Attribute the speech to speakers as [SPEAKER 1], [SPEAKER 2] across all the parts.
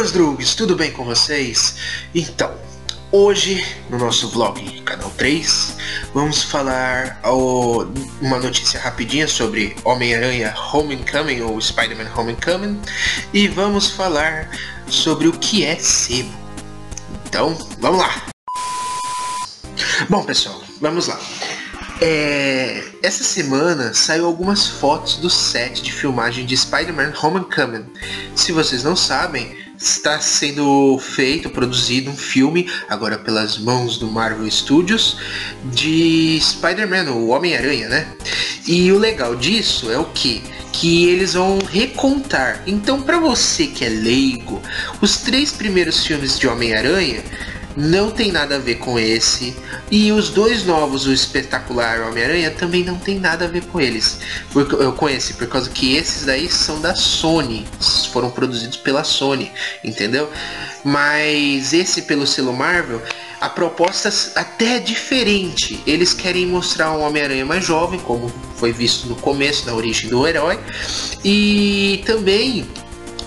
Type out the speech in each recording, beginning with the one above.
[SPEAKER 1] meus drugs, tudo bem com vocês? Então, hoje no nosso vlog Canal 3, vamos falar uma notícia rapidinha sobre Homem-Aranha Homecoming ou Spider-Man Homecoming e vamos falar sobre o que é sebo. Então, vamos lá! Bom pessoal, vamos lá. É, essa semana saiu algumas fotos do set de filmagem de Spider-Man Homecoming. Se vocês não sabem, está sendo feito, produzido um filme, agora pelas mãos do Marvel Studios, de Spider-Man, o Homem-Aranha, né? E o legal disso é o que? Que eles vão recontar. Então, para você que é leigo, os três primeiros filmes de Homem-Aranha não tem nada a ver com esse. E os dois novos, o espetacular Homem-Aranha, também não tem nada a ver com eles. Eu conheci por causa que esses daí são da Sony, foram produzidos pela Sony, entendeu? Mas esse pelo selo Marvel, a proposta até é diferente. Eles querem mostrar um Homem-Aranha mais jovem, como foi visto no começo, na origem do herói, e também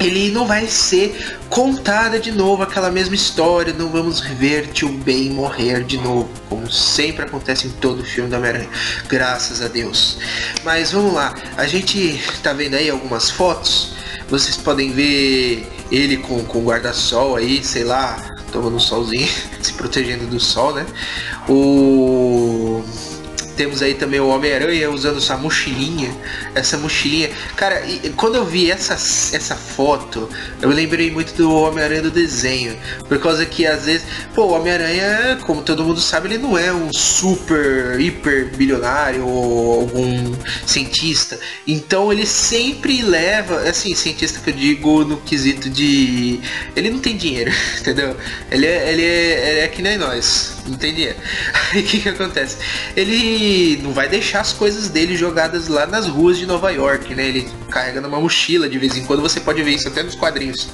[SPEAKER 1] ele não vai ser contada de novo aquela mesma história, não vamos ver Tio Ben morrer de novo, como sempre acontece em todo filme da Homem-Aranha, graças a Deus. Mas vamos lá, a gente tá vendo aí algumas fotos, vocês podem ver ele com, com guarda-sol aí, sei lá, tomando um solzinho, se protegendo do sol, né? O temos aí também o Homem-Aranha usando essa mochilinha. Essa mochilinha. Cara, e, quando eu vi essa, essa foto, eu lembrei muito do Homem-Aranha do desenho. Por causa que às vezes. Pô, o Homem-Aranha, como todo mundo sabe, ele não é um super, hiper bilionário ou algum cientista. Então ele sempre leva. Assim, cientista que eu digo no quesito de. Ele não tem dinheiro, entendeu? Ele é, ele é, ele é que nem nós. Não tem dinheiro. Aí o que, que acontece? Ele não vai deixar as coisas dele jogadas lá nas ruas de Nova York, né? Ele carrega numa mochila de vez em quando, você pode ver isso até nos quadrinhos.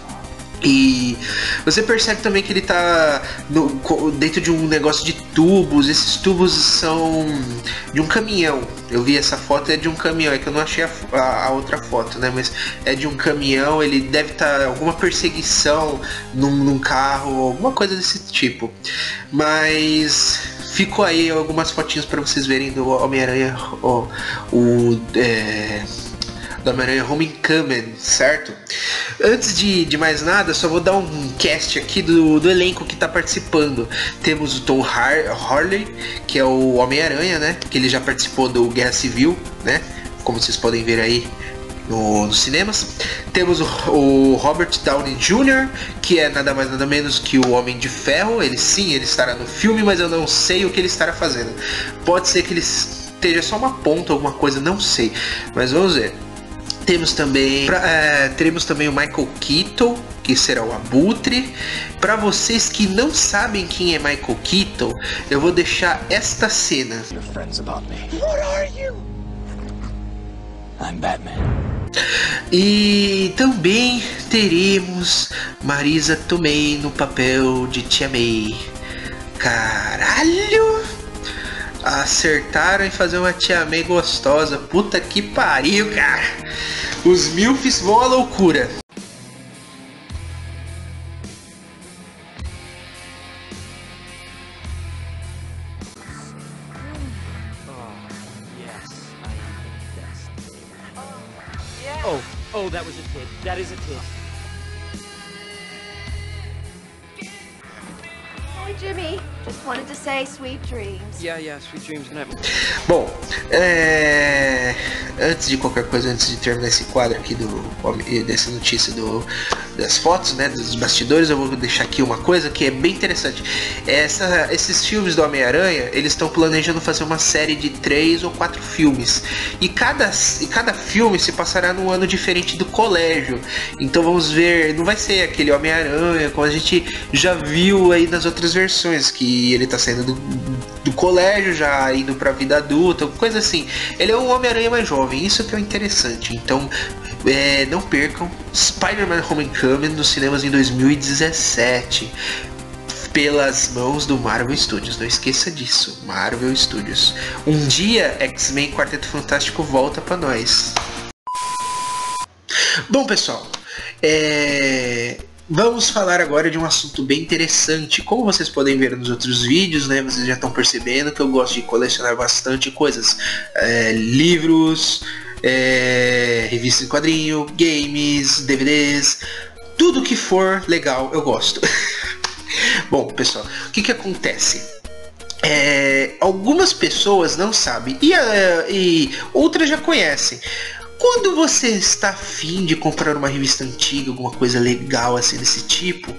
[SPEAKER 1] E você percebe também que ele tá no, dentro de um negócio de tubos. Esses tubos são de um caminhão. Eu vi essa foto, é de um caminhão. É que eu não achei a, a, a outra foto, né? Mas é de um caminhão. Ele deve estar tá alguma perseguição num, num carro, alguma coisa desse tipo. Mas ficou aí algumas fotinhas para vocês verem do Homem-Aranha, o, o é, do Homem-Aranha Homecoming, certo? Antes de, de mais nada, só vou dar um cast aqui do, do elenco que está participando. Temos o Tom Har Harley, que é o Homem-Aranha, né? Que ele já participou do Guerra Civil, né? Como vocês podem ver aí, no, nos cinemas. Temos o, o, Robert Downey Jr., que é nada mais nada menos que o Homem de Ferro. Ele sim, ele estará no filme, mas eu não sei o que ele estará fazendo. Pode ser que ele esteja só uma ponta, alguma coisa, não sei. Mas vamos ver. Temos também, pra, é, teremos também o Michael Keaton, que será o Abutre. Para vocês que não sabem quem é Michael Keaton, eu vou deixar esta cena. E também teremos Marisa Tomei no papel de Tia May. Caralho! Acertaram em fazer uma Tia May gostosa. Puta que pariu, cara! Os milfs vão à loucura.
[SPEAKER 2] Oh, oh, that was a kid. That is a kid. Yeah, yeah, sweet dreams. Good night.
[SPEAKER 1] Bom, é... antes de qualquer coisa, antes de terminar esse quadro aqui do dessa notícia do, das fotos, né, dos bastidores, eu vou deixar aqui uma coisa que é bem interessante. Essa, esses filmes do Homem-Aranha, eles estão planejando fazer uma série de três ou quatro filmes e cada, e cada filme se passará num ano diferente do colégio. Então vamos ver, não vai ser aquele Homem-Aranha como a gente já viu aí nas outras versões que ele tá saindo do, do colégio, já indo pra vida adulta, coisa assim. Ele é um Homem-Aranha mais jovem, isso que é interessante. Então, é, não percam Spider-Man Homecoming nos cinemas em 2017 pelas mãos do Marvel Studios. Não esqueça disso, Marvel Studios. Um dia X-Men Quarteto Fantástico volta para nós. Bom, pessoal, é... Vamos falar agora de um assunto bem interessante. Como vocês podem ver nos outros vídeos, né? Vocês já estão percebendo que eu gosto de colecionar bastante coisas. É, livros, é, revistas em quadrinho, games, DVDs, tudo que for legal eu gosto. Bom, pessoal, o que que acontece? É, algumas pessoas não sabem e, uh, e outras já conhecem. Quando você está afim de comprar uma revista antiga, alguma coisa legal assim desse tipo,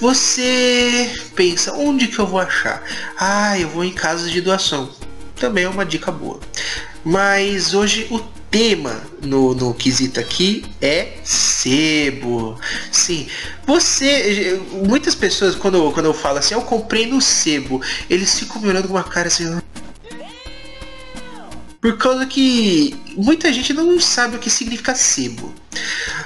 [SPEAKER 1] você pensa, onde que eu vou achar? Ah, eu vou em casas de doação. Também é uma dica boa. Mas hoje o tema no, no quesito aqui é sebo. Sim, você. Muitas pessoas, quando, quando eu falo assim, eu comprei no sebo, eles ficam me olhando com uma cara assim. Por causa que muita gente não sabe o que significa sebo.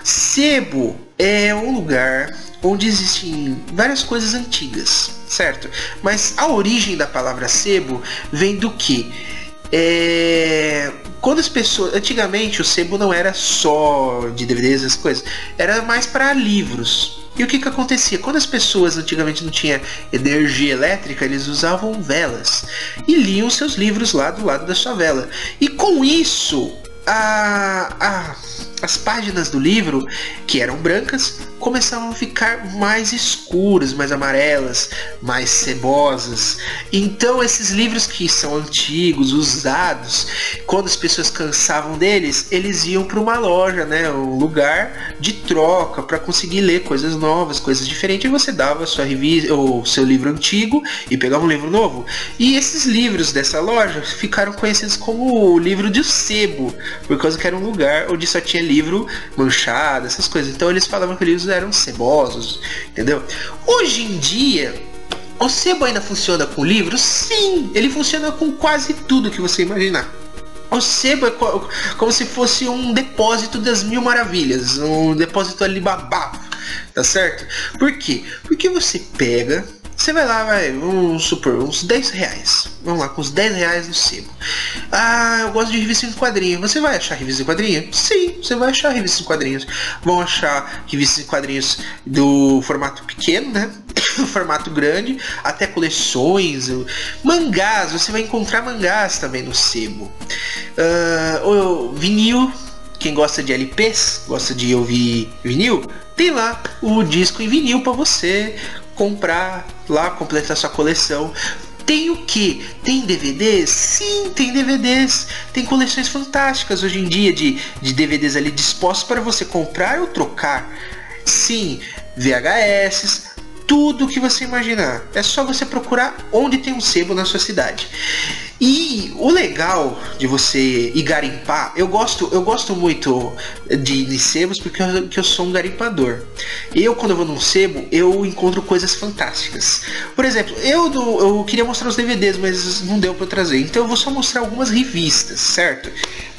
[SPEAKER 1] Sebo é um lugar onde existem várias coisas antigas, certo? Mas a origem da palavra sebo vem do que? É... Quando as pessoas. Antigamente o sebo não era só de DVDs, as coisas. Era mais para livros. E o que que acontecia? Quando as pessoas antigamente não tinham energia elétrica, eles usavam velas e liam seus livros lá do lado da sua vela. E com isso, a, a, as páginas do livro, que eram brancas, começavam a ficar mais escuras, mais amarelas, mais cebosas. Então, esses livros que são antigos, usados, quando as pessoas cansavam deles, eles iam para uma loja, né, um lugar de troca para conseguir ler coisas novas, coisas diferentes. E você dava sua revista, o seu livro antigo e pegava um livro novo. E esses livros dessa loja ficaram conhecidos como o livro de sebo, por causa que era um lugar onde só tinha livro manchado, essas coisas. Então eles falavam que livros eram cebosos, entendeu? Hoje em dia, o sebo ainda funciona com livros? Sim, ele funciona com quase tudo que você imaginar. O sebo é co como se fosse um depósito das mil maravilhas, um depósito Alibaba, tá certo? Por quê? Porque você pega você vai lá, vai, vamos supor, uns 10 reais. Vamos lá, com os 10 reais no sebo. Ah, eu gosto de revista em quadrinhos. Você vai achar revista em quadrinhos? Sim, você vai achar revista em quadrinhos. Vão achar revistas em quadrinhos do formato pequeno, né? formato grande, até coleções, mangás, você vai encontrar mangás também no sebo. Uh, vinil, quem gosta de LPs, gosta de ouvir vinil, tem lá o disco em vinil para você comprar lá, completar sua coleção. Tem o que? Tem DVDs? Sim, tem DVDs. Tem coleções fantásticas hoje em dia de, de DVDs ali dispostos para você comprar ou trocar. Sim, VHS, tudo que você imaginar. É só você procurar onde tem um sebo na sua cidade. E o legal de você ir garimpar, eu gosto, eu gosto muito de, de sebos porque eu, eu sou um garimpador. Eu, quando eu vou num sebo, eu encontro coisas fantásticas. Por exemplo, eu, eu queria mostrar os DVDs, mas não deu para trazer. Então eu vou só mostrar algumas revistas, certo?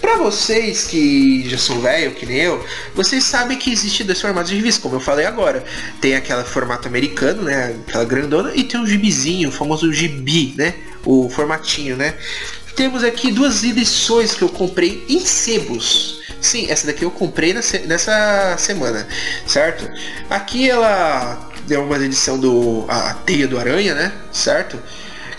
[SPEAKER 1] Para vocês que já são velho, que nem eu, vocês sabem que existe dois formatos de revista, como eu falei agora. Tem aquela formato americano, né? Aquela grandona, e tem um gibizinho, o famoso gibi, né? o formatinho, né? Temos aqui duas edições que eu comprei em sebos. Sim, essa daqui eu comprei nessa semana, certo? Aqui ela é uma edição do a Teia do Aranha, né? Certo?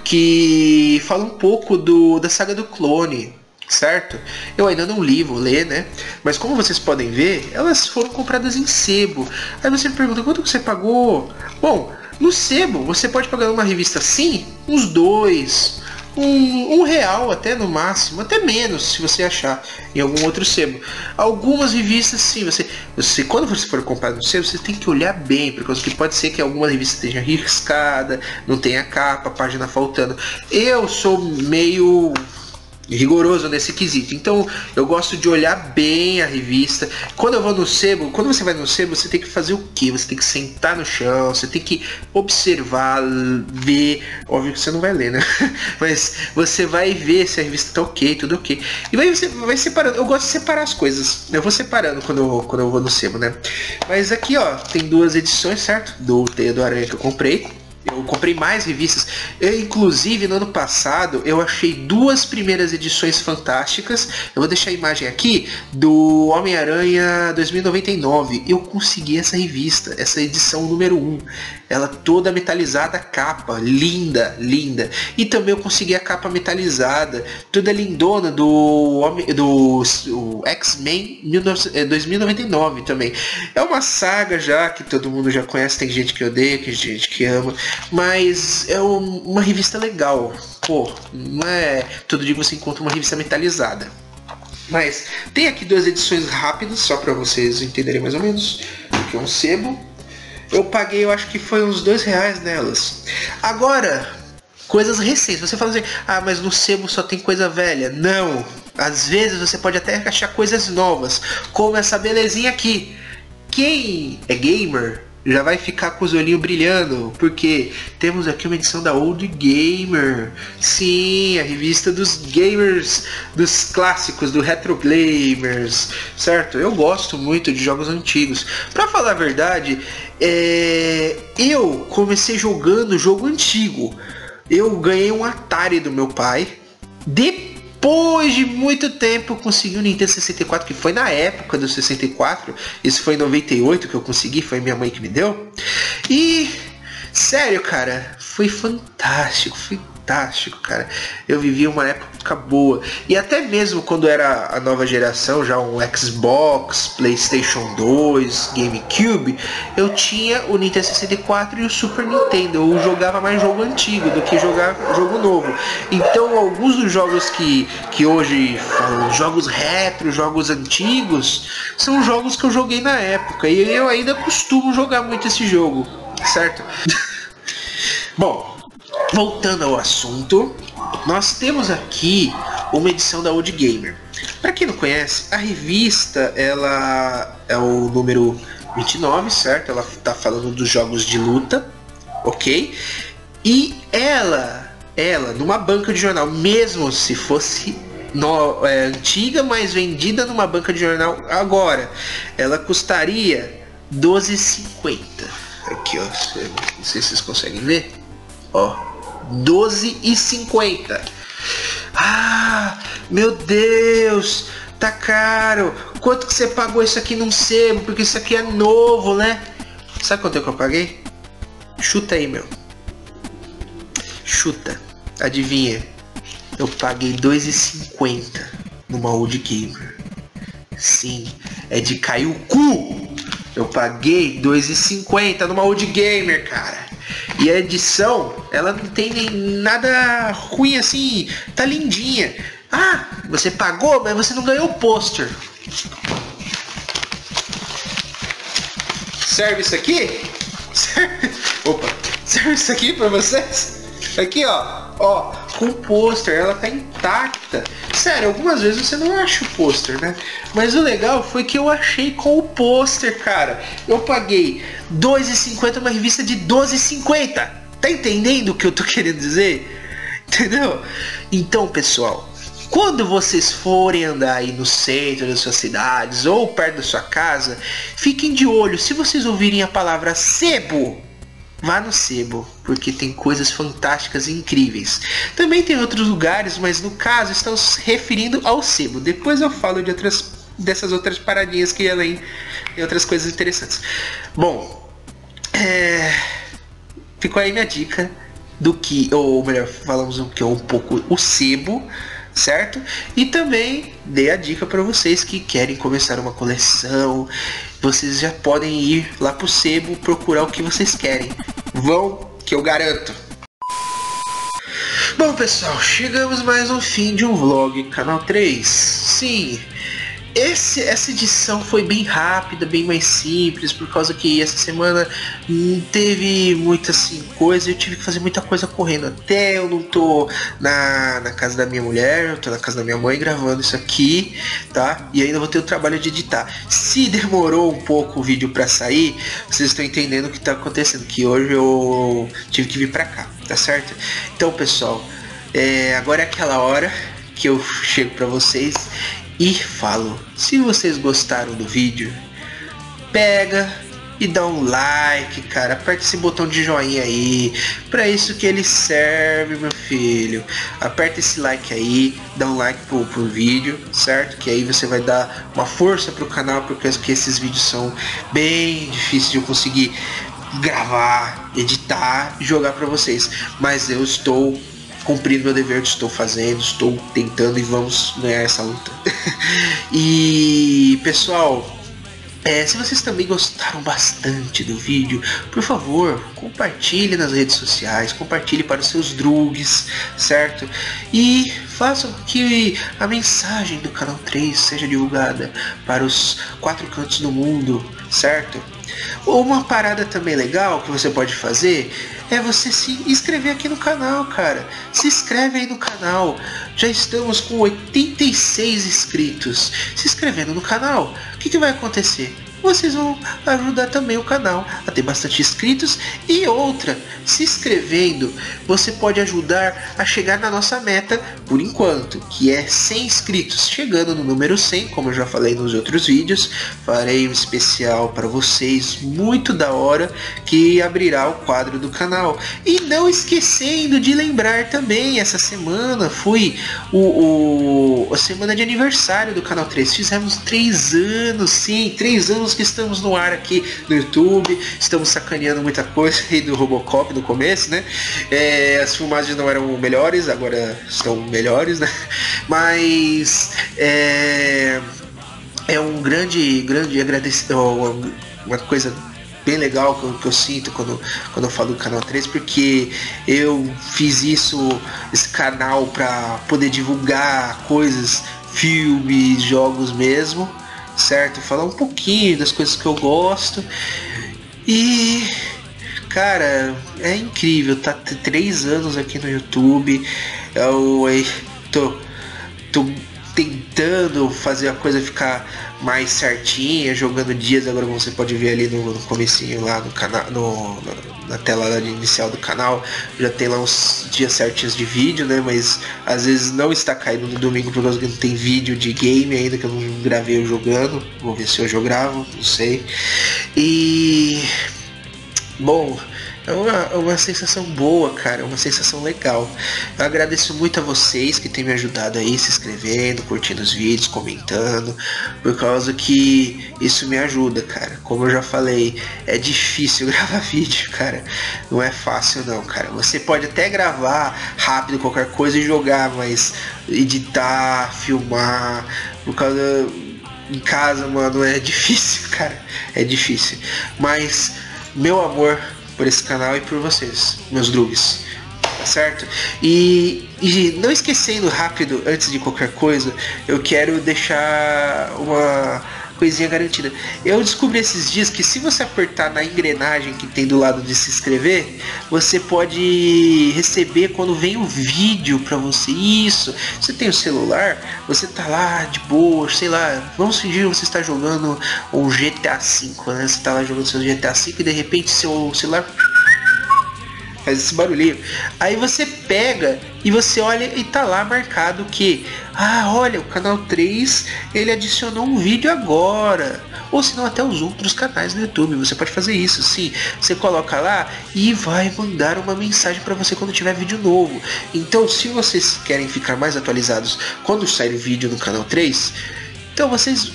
[SPEAKER 1] Que fala um pouco do da saga do clone, certo? Eu ainda não li, vou ler, né? Mas como vocês podem ver, elas foram compradas em sebo. Aí você me pergunta, quanto você pagou? Bom, no sebo, você pode pagar uma revista assim, uns dois, um, um, real até no máximo, até menos se você achar em algum outro sebo. Algumas revistas sim, você, você quando você for comprar no sebo, você tem que olhar bem, porque pode ser que alguma revista esteja riscada, não tenha capa, página faltando. Eu sou meio rigoroso nesse quesito. Então eu gosto de olhar bem a revista. Quando eu vou no sebo, quando você vai no sebo, você tem que fazer o que? Você tem que sentar no chão, você tem que observar, ver. Óbvio que você não vai ler, né? Mas você vai ver se a revista tá ok, tudo ok. E aí você vai separando. Eu gosto de separar as coisas. Eu vou separando quando eu, quando eu vou no sebo, né? Mas aqui, ó, tem duas edições, certo? Do Teia do Aranha que eu comprei. Eu comprei mais revistas. Eu, inclusive, no ano passado, eu achei duas primeiras edições fantásticas. Eu vou deixar a imagem aqui do Homem-Aranha 2099. Eu consegui essa revista, essa edição número 1. Ela toda metalizada, capa, linda, linda. E também eu consegui a capa metalizada, toda lindona do do X-Men 2099 eh, também. É uma saga já que todo mundo já conhece, tem gente que odeia, tem gente que ama, mas é uma revista legal. Pô, não é todo dia você encontra uma revista metalizada. Mas tem aqui duas edições rápidas, só para vocês entenderem mais ou menos o que é um sebo eu paguei, eu acho que foi uns dois reais nelas. Agora, coisas recentes. Você fala assim, ah, mas no sebo só tem coisa velha. Não. Às vezes você pode até achar coisas novas, como essa belezinha aqui. Quem é gamer já vai ficar com os olhinhos brilhando, porque temos aqui uma edição da Old Gamer. Sim, a revista dos gamers, dos clássicos, do Retro Gamers, certo? Eu gosto muito de jogos antigos. Para falar a verdade, é... eu comecei jogando jogo antigo. Eu ganhei um Atari do meu pai. Depois depois de muito tempo consegui o Nintendo 64, que foi na época do 64. Isso foi em 98 que eu consegui, foi minha mãe que me deu. E sério, cara, foi fantástico, foi fantástico, cara. Eu vivi uma época boa. E até mesmo quando era a nova geração, já um Xbox, PlayStation 2, GameCube, eu tinha o Nintendo 64 e o Super Nintendo. Eu jogava mais jogo antigo do que jogar jogo novo. Então, alguns dos jogos que, que hoje falam jogos retro, jogos antigos, são jogos que eu joguei na época. E eu ainda costumo jogar muito esse jogo, certo? Bom, voltando ao assunto, nós temos aqui uma edição da Old Gamer. Para quem não conhece, a revista ela é o número 29, certo? Ela está falando dos jogos de luta, ok? E ela, ela, numa banca de jornal, mesmo se fosse no, é, antiga, mas vendida numa banca de jornal agora, ela custaria 12,50. Aqui, ó, não sei se vocês conseguem ver, ó. 12,50. Ah, meu Deus, tá caro. Quanto que você pagou isso aqui num sebo? Porque isso aqui é novo, né? Sabe quanto é que eu paguei? Chuta aí, meu. Chuta. Adivinha? Eu paguei 2,50 numa Old Gamer. Sim, é de cair o cu. Eu paguei 2,50 numa Old Gamer, cara. E a edição, ela não tem nem nada ruim assim, tá lindinha. Ah, você pagou, mas você não ganhou o pôster. Serve isso aqui? Serve... Opa, serve isso aqui para vocês? Aqui, ó, ó, com o pôster, ela tá intacta. Sério, algumas vezes você não acha o pôster, né? Mas o legal foi que eu achei com o pôster, cara. Eu paguei 2,50 uma revista de 12,50. Tá entendendo o que eu tô querendo dizer? Entendeu? Então, pessoal, quando vocês forem andar aí no centro das suas cidades ou perto da sua casa, fiquem de olho. Se vocês ouvirem a palavra sebo, Vá no Sebo, porque tem coisas fantásticas e incríveis. Também tem outros lugares, mas no caso estamos se referindo ao Sebo. Depois eu falo de outras dessas outras paradinhas que além de outras coisas interessantes. Bom, é... ficou aí minha dica do que, ou melhor, falamos o que é um pouco o sebo, certo? E também dei a dica para vocês que querem começar uma coleção vocês já podem ir lá pro sebo procurar o que vocês querem. Vão, que eu garanto. Bom pessoal, chegamos mais ao fim de um vlog canal 3. Sim, esse, essa edição foi bem rápida, bem mais simples, por causa que essa semana não teve muita assim, coisa, eu tive que fazer muita coisa correndo. Até eu não tô na, na casa da minha mulher, eu tô na casa da minha mãe gravando isso aqui, tá? E ainda vou ter o trabalho de editar. Se demorou um pouco o vídeo para sair, vocês estão entendendo o que tá acontecendo, que hoje eu tive que vir pra cá, tá certo? Então pessoal, é, agora é aquela hora que eu chego para vocês e falo, se vocês gostaram do vídeo, pega, e dá um like, cara. Aperta esse botão de joinha aí. Para isso que ele serve, meu filho. Aperta esse like aí, dá um like pro, pro vídeo, certo? Que aí você vai dar uma força pro canal, porque esses vídeos são bem difíceis de eu conseguir gravar, editar jogar para vocês. Mas eu estou cumprindo meu dever, estou fazendo, estou tentando e vamos ganhar essa luta. e pessoal, é, se vocês também gostaram bastante do vídeo, por favor, compartilhe nas redes sociais, compartilhe para os seus drugs, certo? E façam que a mensagem do canal 3 seja divulgada para os quatro cantos do mundo, certo? Uma parada também legal que você pode fazer é você se inscrever aqui no canal, cara. Se inscreve aí no canal. Já estamos com 86 inscritos. Se inscrevendo no canal, o que, que vai acontecer? Vocês vão ajudar também o canal a ter bastante inscritos. E outra, se inscrevendo, você pode ajudar a chegar na nossa meta por enquanto, que é 100 inscritos. Chegando no número 100, como eu já falei nos outros vídeos, farei um especial para vocês muito da hora que abrirá o quadro do canal. E não esquecendo de lembrar também, essa semana foi o, o a semana de aniversário do canal 3. Fizemos 3 anos, sim, 3 anos que estamos no ar aqui no YouTube, estamos sacaneando muita coisa aí do Robocop no começo, né? É, as filmagens não eram melhores, agora estão melhores, né? Mas é, é um grande, grande agradecimento, uma coisa bem legal que eu, que eu, sinto quando, quando eu falo do canal 3, porque eu fiz isso, esse canal para poder divulgar coisas, filmes, jogos mesmo certo? Falar um pouquinho das coisas que eu gosto. E cara, é incrível, tá três anos aqui no YouTube. Eu, eu tô, tô tentando fazer a coisa ficar mais certinha, jogando dias, agora você pode ver ali no, no comecinho lá no canal, no, na tela inicial do canal, já tem lá uns dias certinhos de vídeo, né? Mas às vezes não está caindo no domingo por causa que não tem vídeo de game ainda, que eu não gravei eu jogando. Vou ver se hoje eu gravo, não sei. E. Bom, é uma, é uma sensação boa, cara, é uma sensação legal. Eu agradeço muito a vocês que têm me ajudado aí, se inscrevendo, curtindo os vídeos, comentando, por causa que isso me ajuda, cara. Como eu já falei, é difícil gravar vídeo, cara. Não é fácil não, cara. Você pode até gravar rápido qualquer coisa e jogar, mas editar, filmar, por causa em casa, mano, é difícil, cara. É difícil. Mas meu amor por esse canal e por vocês, meus drugs. Tá certo? E, e não esquecendo rápido, antes de qualquer coisa, eu quero deixar uma coisinha garantida. Eu descobri esses dias que se você apertar na engrenagem que tem do lado de se inscrever, você pode receber quando vem o vídeo para você. Isso. Você tem o celular, você tá lá de boa, sei lá. Vamos fingir que você está jogando um GTA V, né? Você tá lá jogando seu GTA V e de repente seu celular faz esse barulhinho. Aí você pega e você olha e tá lá marcado que, ah, olha, o canal 3 ele adicionou um vídeo agora. Ou se não até os outros canais no YouTube, você pode fazer isso, sim. Você coloca lá e vai mandar uma mensagem para você quando tiver vídeo novo. Então, se vocês querem ficar mais atualizados quando sair vídeo no canal 3, então vocês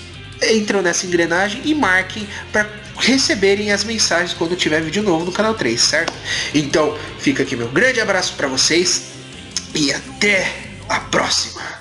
[SPEAKER 1] entram nessa engrenagem e marquem para receberem as mensagens quando tiver vídeo novo no canal 3, certo? Então, fica aqui meu grande abraço para vocês e até a próxima.